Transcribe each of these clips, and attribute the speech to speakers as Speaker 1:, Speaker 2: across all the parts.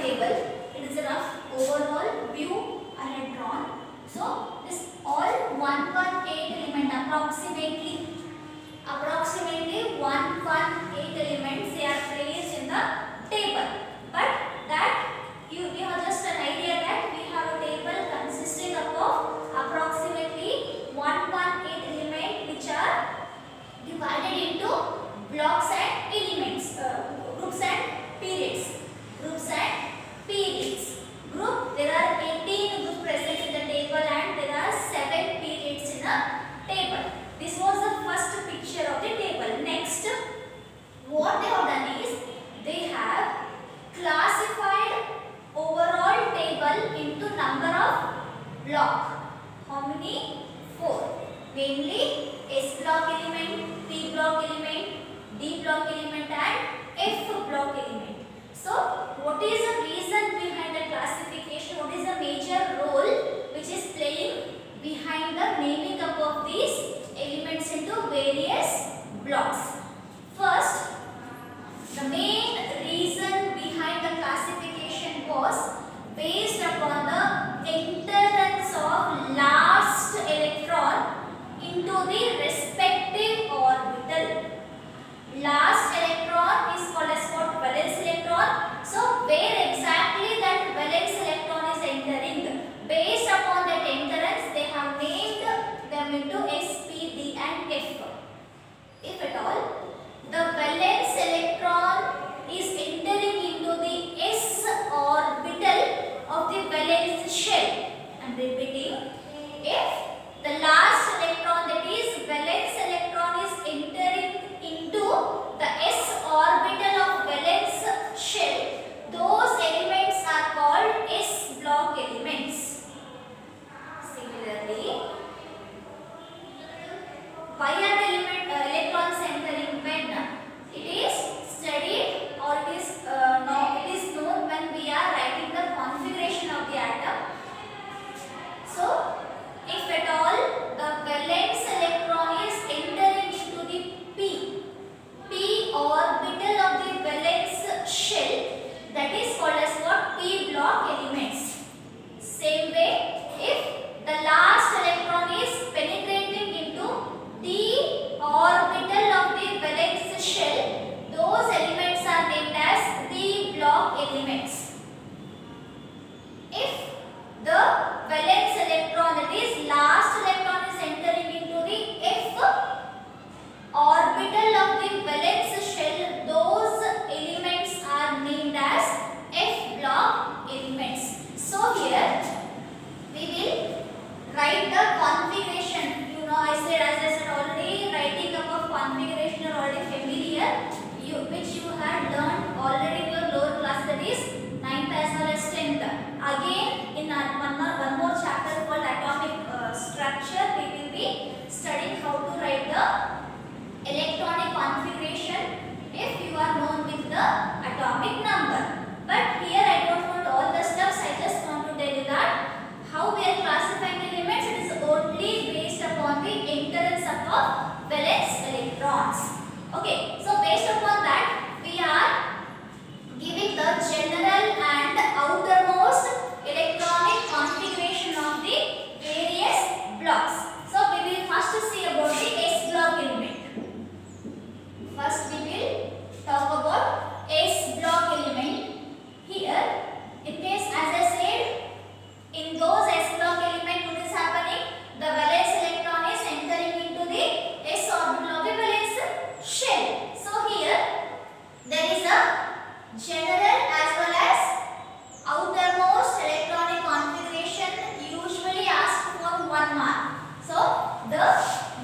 Speaker 1: table, it is a rough overall view I had drawn. So this all 1.8 element approximately approximately 1.8 elements they are placed in the table. But that This was the first picture of the table. Next, what they have done is they have classified overall table into number of block. How many? Four. Mainly S block element, P block element, D block element and F block element. So what is the reason behind the classification? What is the major role which is playing behind the naming up of these elements into various blocks. First, the main reason behind the classification was based upon the entrance of last electron into the I said already, writing up of configuration are already familiar, which you have learned already in your lower class that is 9th as well 10th. Again, in one more, one more chapter called atomic uh, structure, we will be studying how to write the electronic configuration if you are known with the atomic number. But here well electrons. Okay, so based upon that, we are giving the general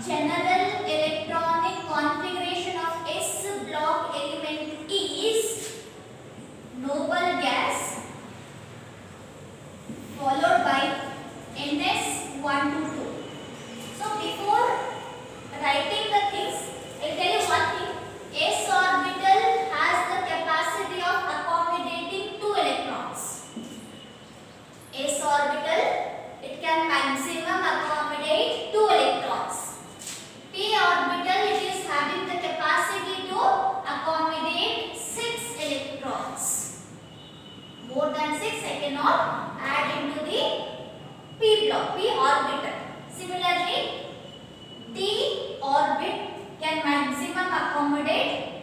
Speaker 1: 简单的。block, p orbital. Similarly, d orbit can maximum accommodate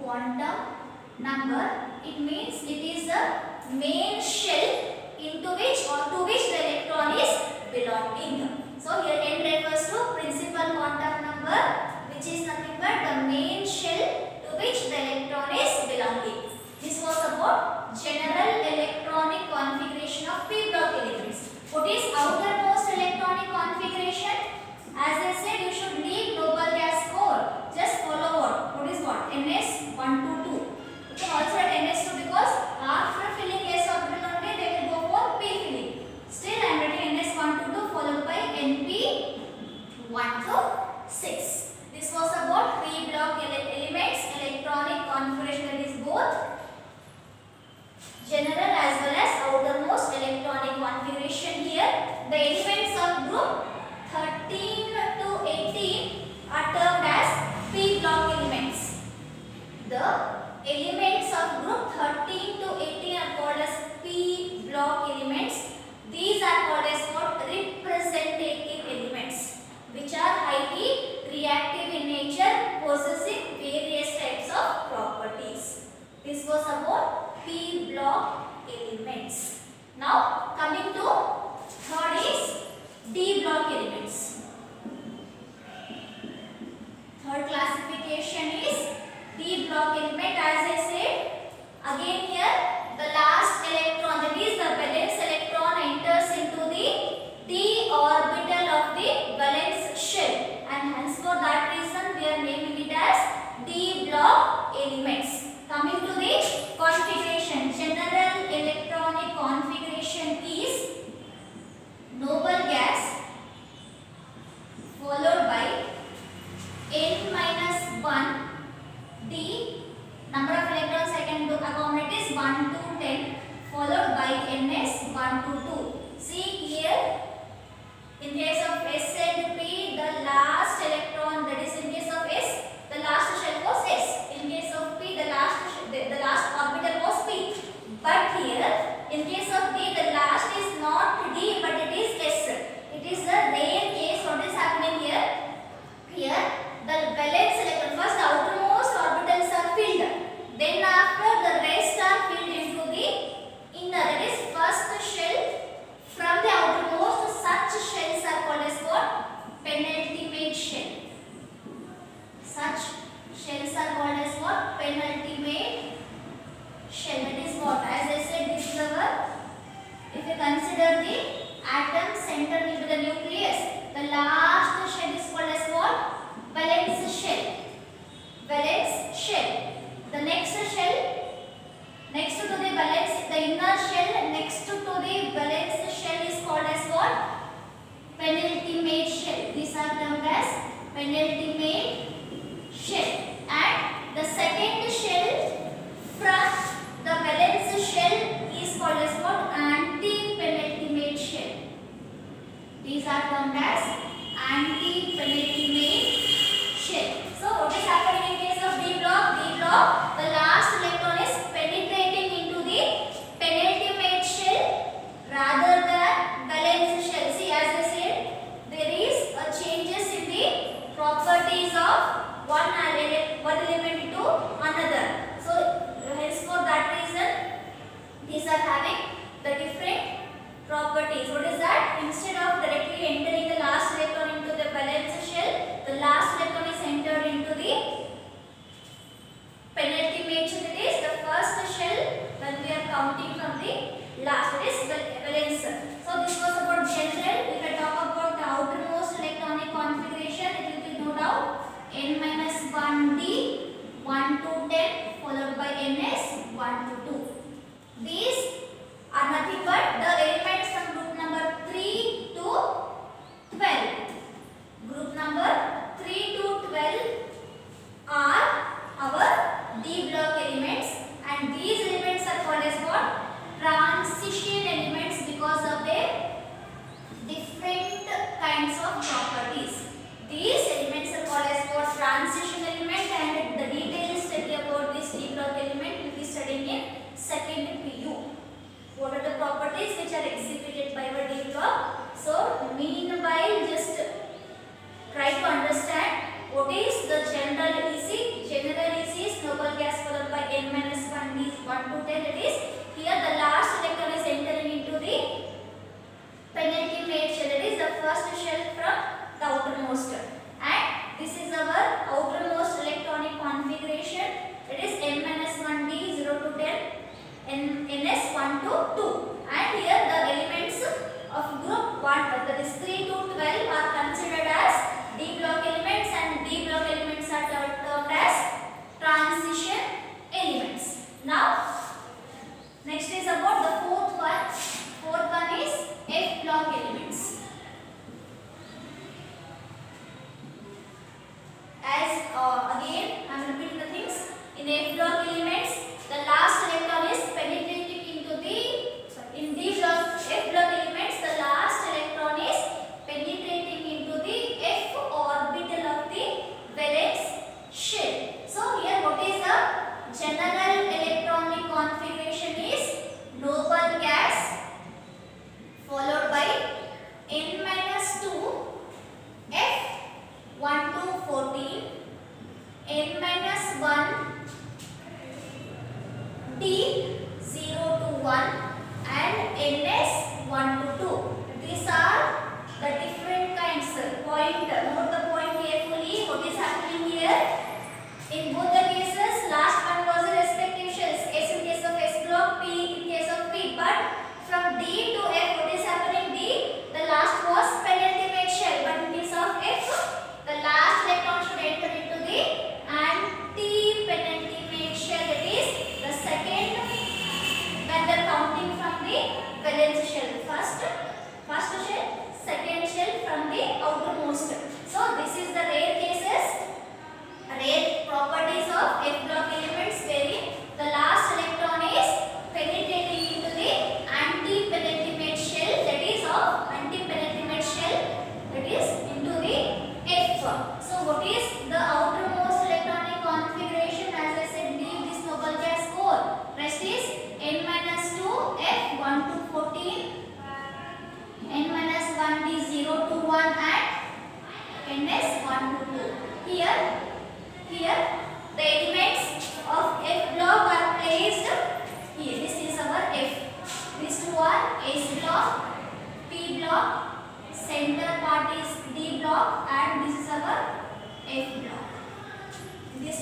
Speaker 1: quantum number. It means it is the main shell into which or to which the electron is belonging. So here n refers to principal quantum number which is nothing but the main shell to which the electron is belonging. This was about general was about P block elements. Now coming to third is D block elements. penultimate shell and the second shell from the shell is called as what antepenultimate shell. These are termed as antepenultimate shell. So what is happening in case of D block? D block want to take. That is, here the last electron is entering into the penultimate shell. That is the first shell from the outermost. And this is our outermost electronic configuration. That is N minus 1D 0 to 10, N NS 1 to 2. And here the elements of group 1, that is 3 to 12 are considered as D block elements and D block elements are termed as transition. al. minus 1, D 0 to 1 and NS 1 to 2. These are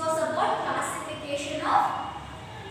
Speaker 1: was about classification of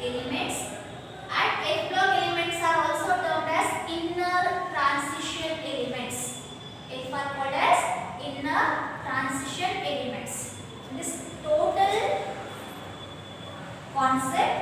Speaker 1: elements. And f-block elements are also termed as inner transition elements. Eight are called as inner transition elements. This total concept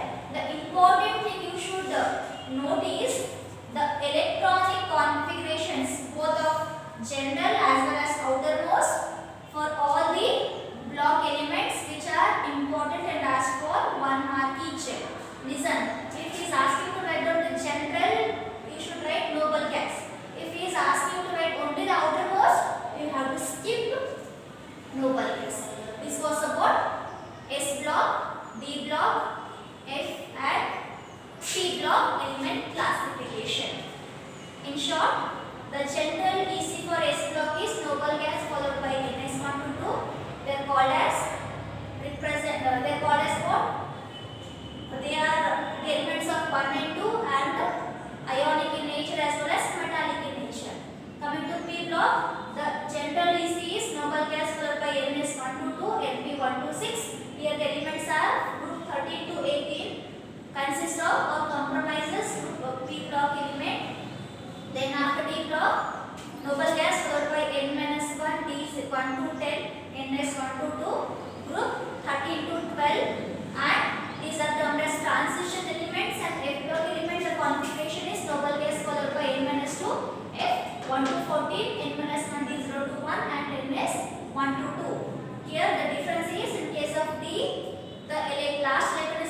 Speaker 1: consists of or compromises p block element. Then after p block, noble gas followed by n minus 1, d is 1 to 10, n 1 to 2, group 13 to 12 and these are termed as transition elements and f block element the configuration is noble gas followed by n minus 2, f 1 to 14, n minus 1 d 0 to 1 and n 1 to 2. Here the difference is in case of d, the last letter